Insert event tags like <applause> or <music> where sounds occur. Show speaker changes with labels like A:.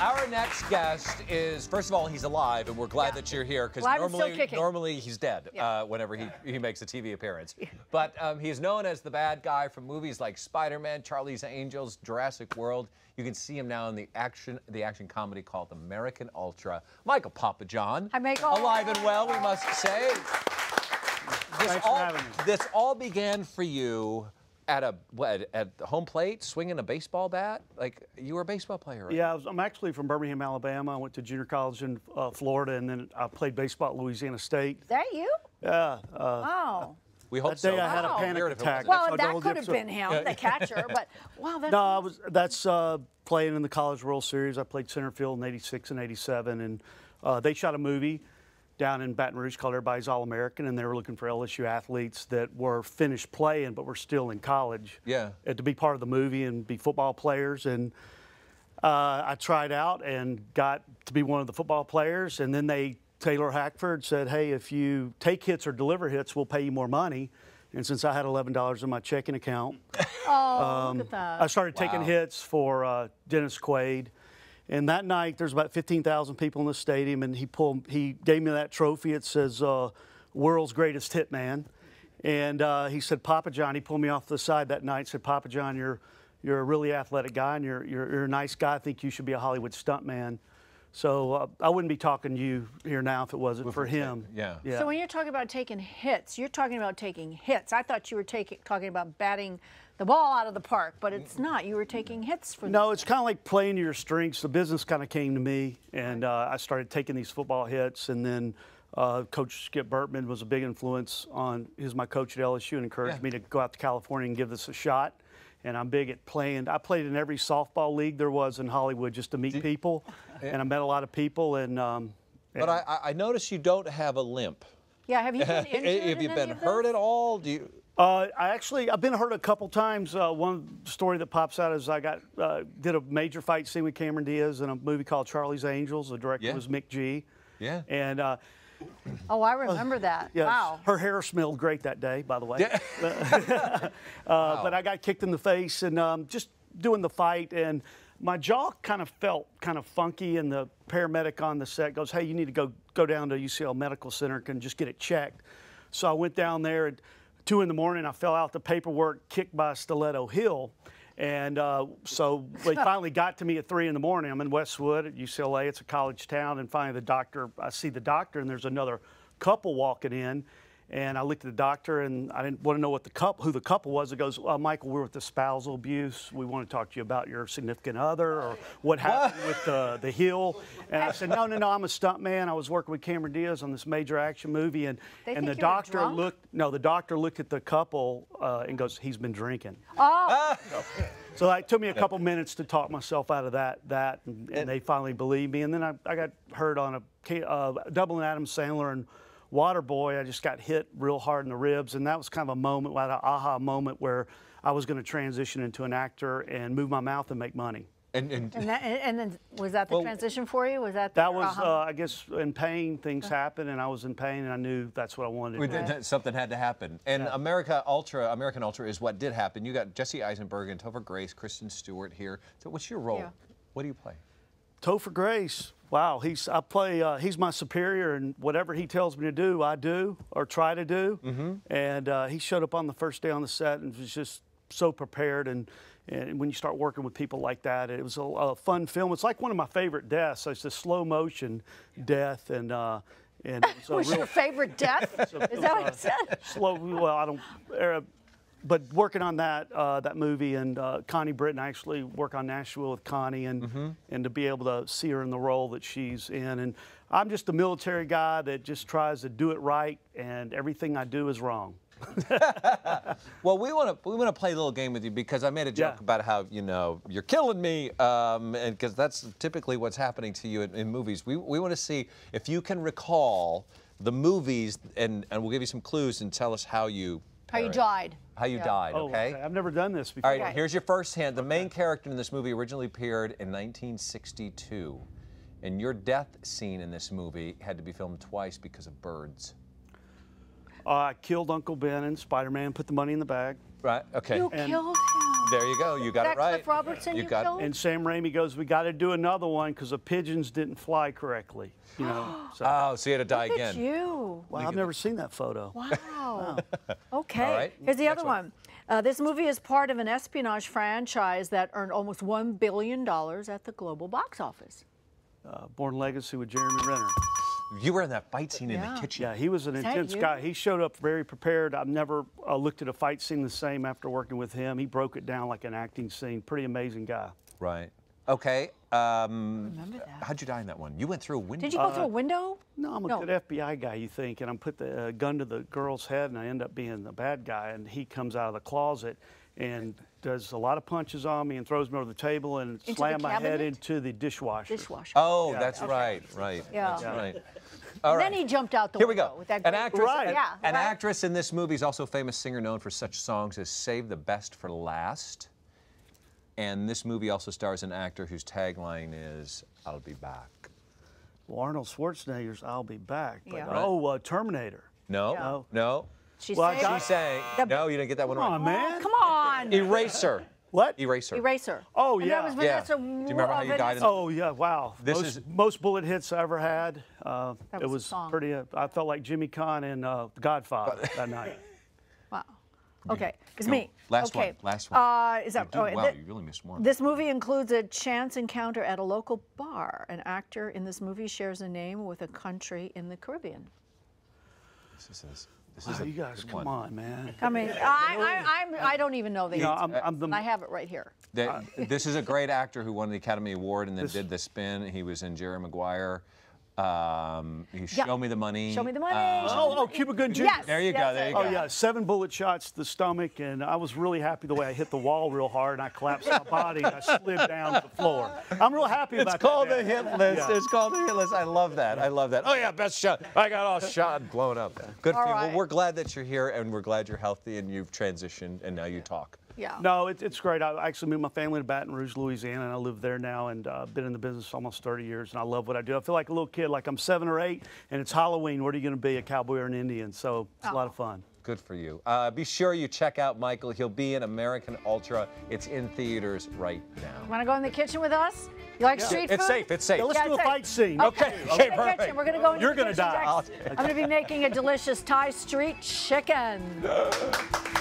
A: Our next guest is, first of all, he's alive, and we're glad
B: Yeah.
A: that you're here because
B: Alive
A: normally, normally he's dead
B: Yeah.
A: uh, whenever he, he makes a TV appearance. But um, he's known as the bad guy from movies like Spider-Man, Charlie's Angels, Jurassic World. You can see him now in the action the action comedy called American Ultra. Michael Papa Papajohn.
B: Hi, Michael.
A: Alive and well, we must say. This all. This all began for you at a what, at home plate, swinging a baseball bat. Like you were a baseball player. Right?
C: Yeah, I was, I'm actually from Birmingham, Alabama. I went to junior college in uh, Florida, and then I played baseball at Louisiana State.
B: Is that you?
C: Yeah, uh,
B: Oh.
A: We hope
C: that day
A: so.
C: I had a
B: Wow.
C: panic
A: Weird if it
C: attack.
B: Well,
C: That's
B: that could have
C: different-
B: been him, the catcher, but <laughs> wow, that's
C: No, I was. That's uh, playing in the College World Series. I played center field in '86 and '87, and uh, they shot a movie down in Baton Rouge called Everybody's All American, and they were looking for LSU athletes that were finished playing but were still in college.
A: Yeah.
C: uh, To be part of the movie and be football players, and uh, I tried out and got to be one of the football players, and then they Taylor Hackford said, "Hey, if you take hits or deliver hits, we'll pay you more money." And since I had eleven dollars in my checking account, <laughs>
B: oh, look at that.
C: I started taking
A: Wow.
C: hits for uh, Dennis Quaid. And that night, there's about 15,000 people in the stadium, and he pulled, he gave me that trophy. It says uh, "World's Greatest Hitman," and uh, he said, "Papa John." He pulled me off to the side that night. and Said, "Papa John, you're you're a really athletic guy, and you're you're, you're a nice guy. I think you should be a Hollywood stuntman." So uh, I wouldn't be talking to you here now if it wasn't for him.
A: Yeah.
C: Yeah.
B: So when you're talking about taking hits, you're talking about taking hits. I thought you were taking talking about batting the ball out of the park, but it's not. You were taking hits for
C: No, it's kind of like playing to your strengths. The business kind of came to me, and uh, I started taking these football hits. And then uh, Coach Skip Bertman was a big influence on. He was my coach at LSU and encouraged
A: Yeah.
C: me to go out to California and give this a shot. And I'm big at playing. I played in every softball league there was in Hollywood just to meet people, and I met a lot of people. And um,
A: But I, I- I notice you don't have a limp.
B: Yeah, have you been <laughs> injured?
A: Have you
B: in
A: been hurt at all? Do you?
C: Uh, I actually I've been hurt a couple times. Uh, one story that pops out is I got uh, did a major fight scene with Cameron Diaz in a movie called Charlie's Angels. The director
A: Yeah.
C: was McG.
A: Yeah.
C: And uh,
B: Oh, I remember <laughs> that.
C: yes,
B: Wow.
C: her hair smelled great that day, by the way. Yeah. <laughs> uh, But I got kicked in the face and um, just doing the fight and. My jaw kind of felt kind of funky, and the paramedic on the set goes, "Hey, you need to go go down to UCLA Medical Center and just get it checked." So I went down there at two in the morning. I fell out the paperwork, kicked by a stiletto hill. And uh, so they <laughs> finally got to me at three in the morning. I'm in Westwood at UCLA. It's a college town. And finally, the doctor, I see the doctor, and there's another couple walking in. And I looked at the doctor, and I didn't want to know what the couple, who the couple was. It goes, uh, Michael, we're with the spousal abuse. We want to talk to you about your significant other or what happened with the, the heel. And I said, no, no, no, I'm a stunt man. I was working with Cameron Diaz on this major action movie. And,
B: They
C: and the
B: think you
C: doctor
B: drunk?
C: looked, no, the doctor looked at the couple uh, and goes, he's been drinking.
B: Oh,
C: So it took me a couple minutes to talk myself out of that, that, and, and they finally believed me. And then I, I got hurt on a ca- uh, doubling Adam Sandler and Waterboy. I just got hit real hard in the ribs, and that was kind of a moment, like an aha moment, where I was going to transition into an actor and move my mouth and make money.
A: And, and,
B: and, that, and then was that the
A: Well,
B: transition for you? Was that
C: That
B: the
C: was,
B: aha?
C: uh, I guess, in pain. Things happened, and I was in pain, and I knew that's what I wanted to
A: we
C: do.
A: did- something had to happen. And America Ultra, American Ultra is what did happen. You got Jesse Eisenberg and Topher Grace, Kristen Stewart here. So what's your role?
B: Yeah.
A: What do you play?
C: Topher Grace. Wow, he's I play. Uh, he's my superior, and whatever he tells me to do, I do or try to do.
A: Mm-hmm.
C: And uh, he showed up on the first day on the set and was just so prepared. And, and when you start working with people like that, it was a, a fun film. It's like one of my favorite deaths. It's a slow motion death, and uh, and it was a <laughs>
B: was
C: real
B: your favorite death? <laughs> Is that what you said?
C: slow. Well, I don't. But working on that uh, that movie and uh, Connie Britton, I actually work on Nashville with Connie, and and to be able to see her in the role that she's in, and I'm just a military guy that just tries to do it right, and everything I do is wrong. <laughs>
A: Well, we want to we want to play a little game with you because I made a joke
C: Yeah.
A: about how you know you're killing me, um, and because that's typically what's happening to you in, in movies. We we want to see if you can recall the movies, and and we'll give you some clues and tell us how you
B: How you died.
A: how you
B: Yeah.
A: died.
C: Oh,
A: okay.
C: I've never done this before.
A: All right,
B: Okay.
A: here's your first hint. The main character in this movie originally appeared in 1962, and your death scene in this movie had to be filmed twice because of birds.
C: Uh, I killed Uncle Ben and Spider-Man, put the money in the bag.
A: Right. Okay.
B: You
C: And-
B: killed him.
A: There you go. You got
B: Is
A: it right.
B: Cliff Robertson
A: You
B: you
A: got
B: killed?
C: And Sam Raimi goes, "We got to do another one because the pigeons didn't fly correctly." You know. <gasps> So,
A: Oh, so you had to die
B: Look at you.
C: well, I've never seen that photo. <laughs>
B: Wow. Okay.
A: All right,
B: Here's the
A: next
B: other
A: one.
B: one. Uh, this movie is part of an espionage franchise that earned almost $1 billion at the global box office.
C: Uh, Bourne Legacy with Jeremy Renner.
A: You were in that fight scene in the kitchen.
C: Yeah, he was an
B: that
C: intense guy. He showed up very prepared. I've never uh, looked at a fight scene the same after working with him. He broke it down like an acting scene. Pretty amazing guy.
A: Right. Okay. Um,
B: Remember that.
A: how'd you die in that one? You went through a window.
B: Did you go through a window?
C: No, I'm a
B: No.
C: good FBI guy, you think, and I'm put the uh, gun to the girl's head, and I end up being the bad guy. And he comes out of the closet and does a lot of punches on me and throws me over the table and
B: the
C: slam my head into the dishwasher.
B: Dishwasher.
A: Oh, that's right. Right.
B: Yeah.
A: That's right. All
B: And
A: right.
B: then he jumped out the
A: Here we
B: window
A: go.
B: with that
A: An actress,
C: Right.
B: Yeah.
A: an
B: right?
A: actress in this movie is also a famous singer known for such songs as "Save the Best for Last." And this movie also stars an actor whose tagline is "I'll be back."
C: Well, Arnold Schwarzenegger's "I'll Be Back." But,
B: Yeah.
C: Oh, uh, Terminator.
A: No,
B: Yeah.
A: no.
B: She
C: Well, I
B: saved-
C: got-
A: She's saying no. You didn't get that one
C: Come
A: right.
C: man.
B: Come on.
A: Eraser.
C: What?
A: Eraser.
B: Eraser.
C: Oh,
B: And
C: yeah.
B: that was
A: Yeah.
B: Vanessa
A: Do you remember how you died in-
C: Oh yeah! Wow.
A: This
C: most,
A: is-
C: most bullet hits I ever had. Uh,
B: That
C: it
B: was a song.
C: pretty. Uh, I felt like Jimmy Caan in uh, Godfather that night. <laughs>
B: Wow. Okay, it's
A: Go.
B: me.
A: Last
B: okay.
A: one, last one.
B: Uh, is that?
A: did
B: oh,
A: well.
B: thi-
A: you really missed one.
B: This movie includes a chance encounter at a local bar. An actor in this movie shares a name with a country in the Caribbean.
A: This is, this is
C: Oh, you guys, come
A: one.
C: on, man.
B: I mean, <laughs> I, I, I'm, I don't even know the
C: You know,
B: answer.
C: I'm, I'm the.
B: I have it right here.
A: That- this is a great actor who won the Academy Award and then did The Spin. He was in Jerry Maguire. Um, he
B: Yeah.
A: Show Me the Money.
B: Show me the money.
A: Uh,
C: Oh, oh, Cuba Gooding Jr.
B: Yes.
A: There you go, there you
C: Oh
A: go.
C: yeah, seven bullet shots to the stomach, and I was really happy the way I hit the wall real hard, and I collapsed my body, and I slid down to the floor. I'm real happy about that.
A: It's called
C: that.
A: the hit list.
C: Yeah.
A: It's called the hit list. I love that. I love that. Oh yeah, best shot. I got all shot and blown up. Good for
B: All
A: you. Well, we're glad that you're here and we're glad you're healthy and you've transitioned and now you talk.
B: Yeah.
C: No, it, it's great. I actually moved my family to Baton Rouge, Louisiana, and I live there now and uh, been in the business almost 30 years, and I love what I do. I feel like a little kid, like I'm seven or eight, and it's Halloween. What are you going to be, a cowboy or an Indian? So it's a lot of fun.
A: Good for you. Uh, be sure you check out Michael. He'll be in American Ultra. It's in theaters right now.
B: Want to go in the kitchen with us? You like street food?
A: It's safe. It's safe.
C: Yeah, let's
B: Yeah,
C: do a
B: it's
C: fight scene.
A: Okay.
B: In
A: Okay. Perfect.
B: kitchen. We're going to go into
C: You're
B: the
C: gonna
B: kitchen,
C: die.
B: I'm going to be making a delicious Thai street chicken. <laughs>